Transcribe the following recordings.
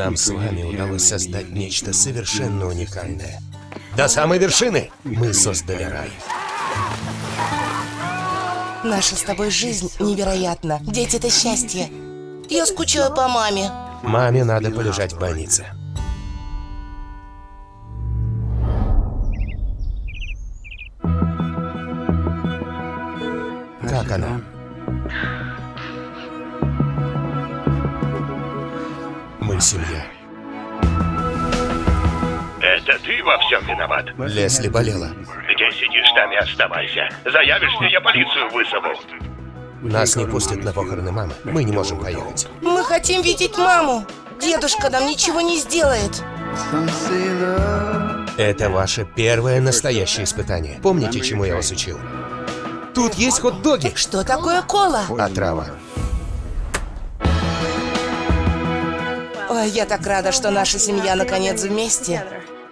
Нам с вами удалось создать нечто совершенно уникальное. До самой вершины мы создали рай. Наша с тобой жизнь невероятна. Дети — это счастье. Я скучаю по маме. Маме надо полежать в больнице. Как она? Мы семья. Это ты во всем виноват. Лесли болела. Где сидишь, там и оставайся. Заявишься, я полицию вызову. Нас не пустят на похороны мамы. Мы не можем поехать. Мы хотим видеть маму. Дедушка нам ничего не сделает. Это ваше первое настоящее испытание. Помните, чему я вас учил? Тут есть хот-доги. Что такое кола? Отрава. Ой, я так рада, что наша семья наконец вместе.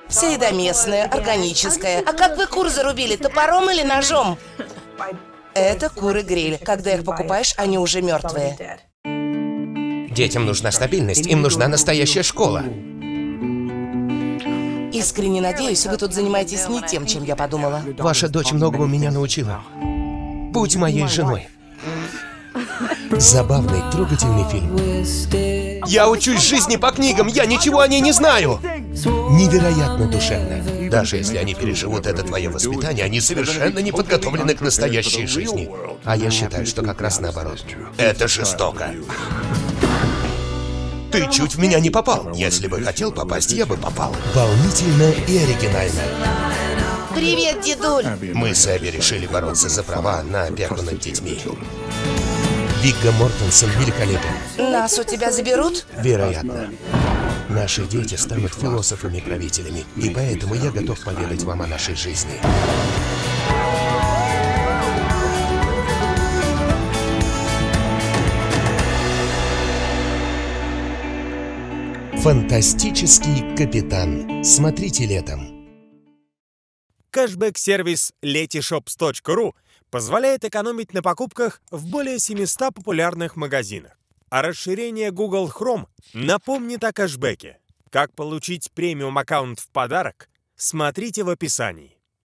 Вся еда местная, органическая. А как вы кур зарубили, топором или ножом? Это куры-гриль. Когда их покупаешь, они уже мертвые. Детям нужна стабильность, им нужна настоящая школа. Искренне надеюсь, вы тут занимаетесь не тем, чем я подумала. Ваша дочь многому меня научила. Будь моей женой. Забавный, трогательный фильм. Я учусь жизни по книгам, я ничего о ней не знаю. Невероятно душевно. Даже если они переживут это твое воспитание, они совершенно не подготовлены к настоящей жизни. А я считаю, что как раз наоборот. Это жестоко. Ты чуть в меня не попал. Если бы хотел попасть, я бы попал. Волнительно и оригинально. Привет, дедуль! Мы с Эбби решили бороться за права на опеку над детьми. Вигга Мортенсен великолепен. Нас у тебя заберут? Вероятно. Наши дети станут философами-правителями, и поэтому я готов поведать вам о нашей жизни. Фантастический капитан. Смотрите летом. Кэшбэк-сервис letyshops.ru позволяет экономить на покупках в более 700 популярных магазинах. А расширение Google Chrome напомнит о кэшбэке. Как получить премиум-аккаунт в подарок, смотрите в описании.